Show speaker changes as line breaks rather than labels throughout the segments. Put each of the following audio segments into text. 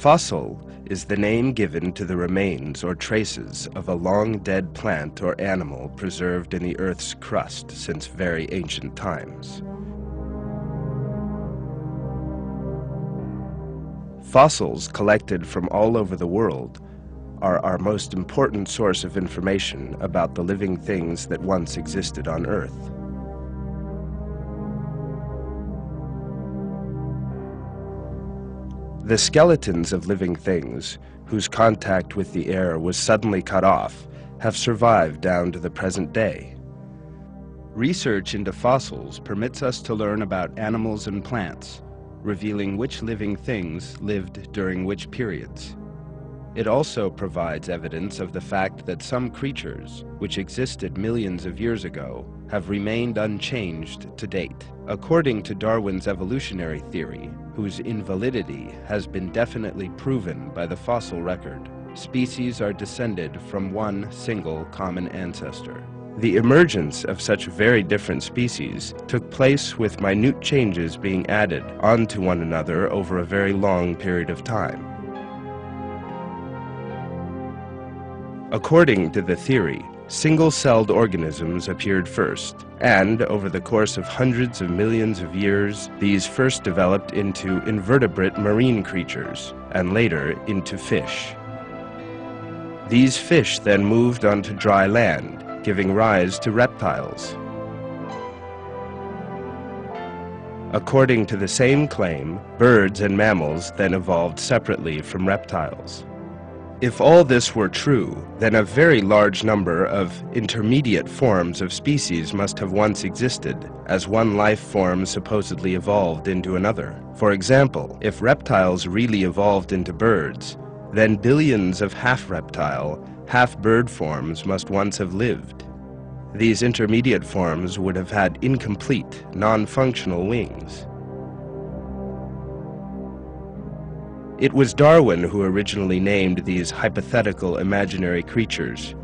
Fossil is the name given to the remains or traces of a long dead plant or animal preserved in the Earth's crust since very ancient times. Fossils collected from all over the world are our most important source of information about the living things that once existed on Earth. The skeletons of living things, whose contact with the air was suddenly cut off, have survived down to the present day. Research into fossils permits us to learn about animals and plants, revealing which living things lived during which periods. It also provides evidence of the fact that some creatures, which existed millions of years ago, have remained unchanged to date. According to Darwin's evolutionary theory, whose invalidity has been definitely proven by the fossil record, species are descended from one single common ancestor. The emergence of such very different species took place with minute changes being added onto one another over a very long period of time. According to the theory, Single-celled organisms appeared first, and over the course of hundreds of millions of years, these first developed into invertebrate marine creatures, and later into fish. These fish then moved onto dry land, giving rise to reptiles. According to the same claim, birds and mammals then evolved separately from reptiles. If all this were true, then a very large number of intermediate forms of species must have once existed, as one life form supposedly evolved into another. For example, if reptiles really evolved into birds, then billions of half-reptile, half-bird forms must once have lived. These intermediate forms would have had incomplete, non-functional wings. It was Darwin who originally named these hypothetical imaginary creatures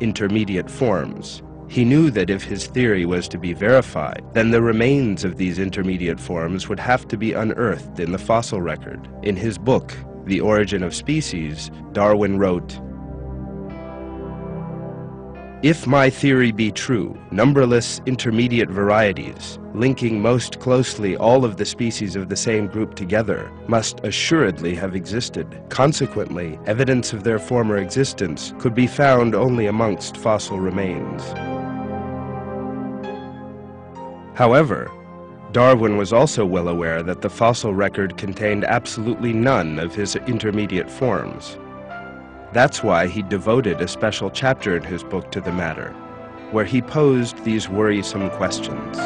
intermediate forms. He knew that if his theory was to be verified, then the remains of these intermediate forms would have to be unearthed in the fossil record. In his book, The Origin of Species, Darwin wrote, if my theory be true, numberless intermediate varieties, linking most closely all of the species of the same group together, must assuredly have existed. Consequently, evidence of their former existence could be found only amongst fossil remains. However, Darwin was also well aware that the fossil record contained absolutely none of his intermediate forms. That's why he devoted a special chapter in his book to the matter, where he posed these worrisome questions.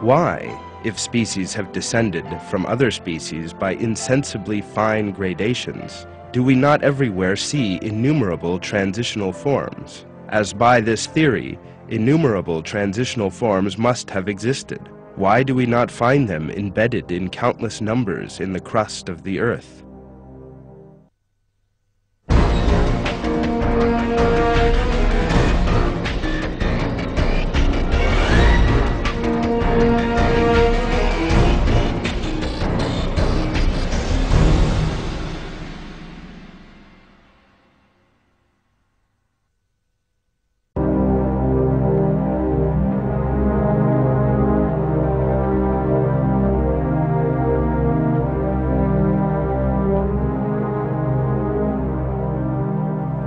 Why, if species have descended from other species by insensibly fine gradations, do we not everywhere see innumerable transitional forms? As by this theory, innumerable transitional forms must have existed. Why do we not find them embedded in countless numbers in the crust of the earth?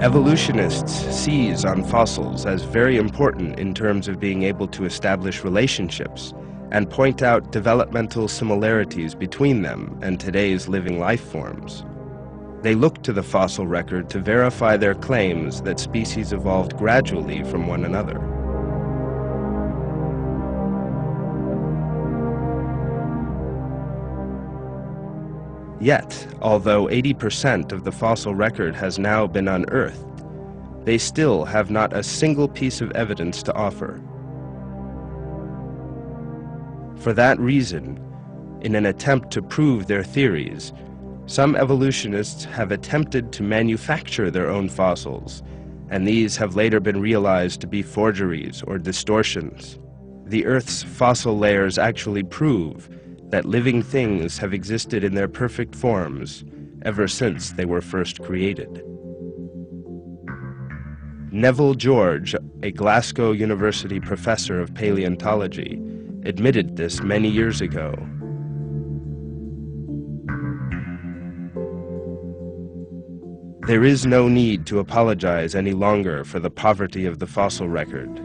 Evolutionists seize on fossils as very important in terms of being able to establish relationships and point out developmental similarities between them and today's living life forms. They look to the fossil record to verify their claims that species evolved gradually from one another. Yet, although 80% of the fossil record has now been unearthed, they still have not a single piece of evidence to offer. For that reason, in an attempt to prove their theories, some evolutionists have attempted to manufacture their own fossils, and these have later been realized to be forgeries or distortions. The Earth's fossil layers actually prove that living things have existed in their perfect forms ever since they were first created. Neville George, a Glasgow University professor of paleontology, admitted this many years ago. There is no need to apologize any longer for the poverty of the fossil record.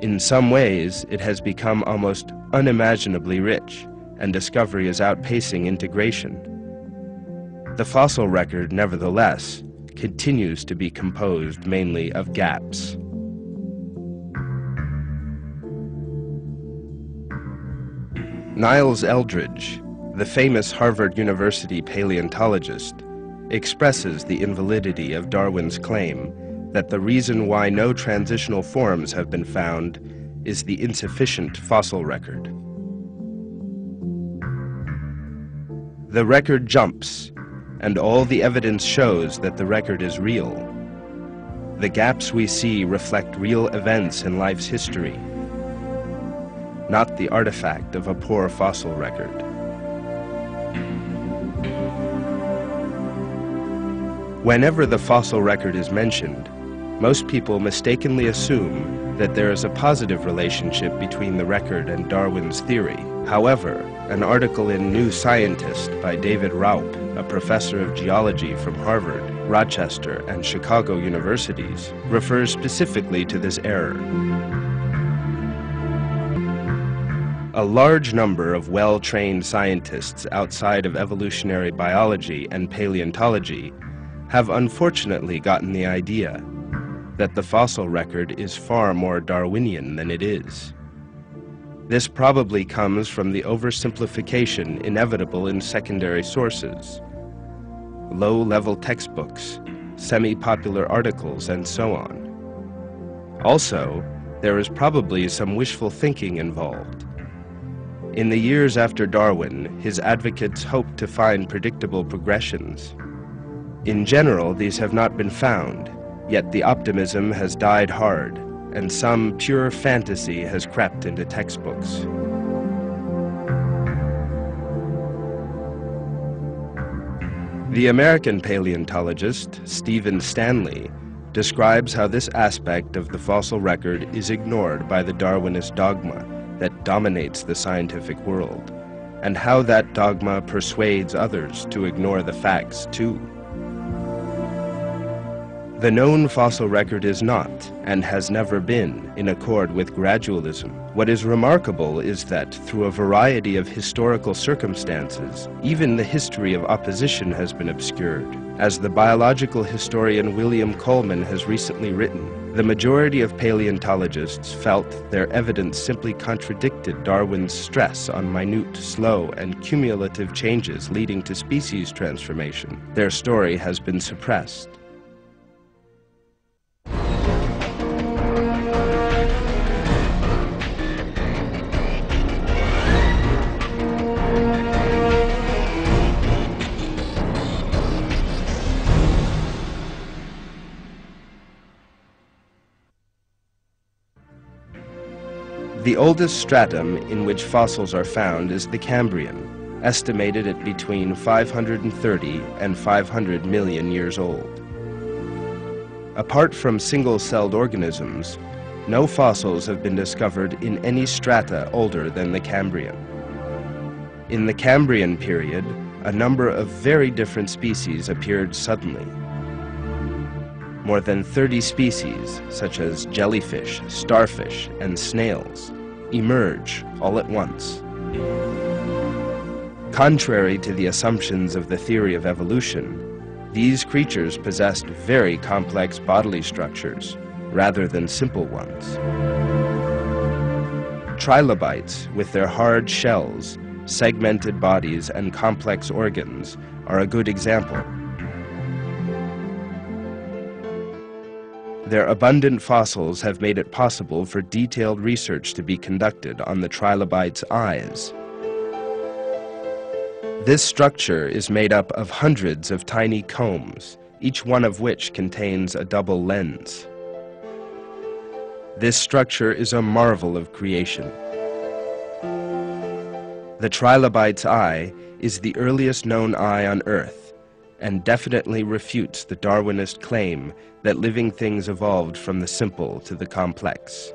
In some ways, it has become almost unimaginably rich, and discovery is outpacing integration. The fossil record, nevertheless, continues to be composed mainly of gaps. Niles Eldredge, the famous Harvard University paleontologist, expresses the invalidity of Darwin's claim that the reason why no transitional forms have been found is the insufficient fossil record. The record jumps, and all the evidence shows that the record is real. The gaps we see reflect real events in life's history, not the artifact of a poor fossil record. Whenever the fossil record is mentioned, most people mistakenly assume that there is a positive relationship between the record and Darwin's theory. However, an article in New Scientist by David Raup, a professor of geology from Harvard, Rochester, and Chicago universities, refers specifically to this error. A large number of well-trained scientists outside of evolutionary biology and paleontology have unfortunately gotten the idea that the fossil record is far more Darwinian than it is. This probably comes from the oversimplification inevitable in secondary sources, low-level textbooks, semi-popular articles, and so on. Also, there is probably some wishful thinking involved. In the years after Darwin, his advocates hoped to find predictable progressions. In general, these have not been found, yet the optimism has died hard, and some pure fantasy has crept into textbooks. The American paleontologist Steven Stanley describes how this aspect of the fossil record is ignored by the Darwinist dogma that dominates the scientific world, and how that dogma persuades others to ignore the facts too. The known fossil record is not, and has never been, in accord with gradualism. What is remarkable is that, through a variety of historical circumstances, even the history of opposition has been obscured. As the biological historian William Coleman has recently written, the majority of paleontologists felt their evidence simply contradicted Darwin's stress on minute, slow, and cumulative changes leading to species transformation. Their story has been suppressed. The oldest stratum in which fossils are found is the Cambrian, estimated at between 530 and 500 million years old. Apart from single-celled organisms, no fossils have been discovered in any strata older than the Cambrian. In the Cambrian period, a number of very different species appeared suddenly. More than 30 species, such as jellyfish, starfish, and snails, emerge all at once. Contrary to the assumptions of the theory of evolution, these creatures possessed very complex bodily structures rather than simple ones. Trilobites, with their hard shells, segmented bodies, and complex organs, are a good example. Their abundant fossils have made it possible for detailed research to be conducted on the trilobite's eyes. This structure is made up of hundreds of tiny combs, each one of which contains a double lens. This structure is a marvel of creation. The trilobite's eye is the earliest known eye on Earth and definitely refutes the Darwinist claim that living things evolved from the simple to the complex.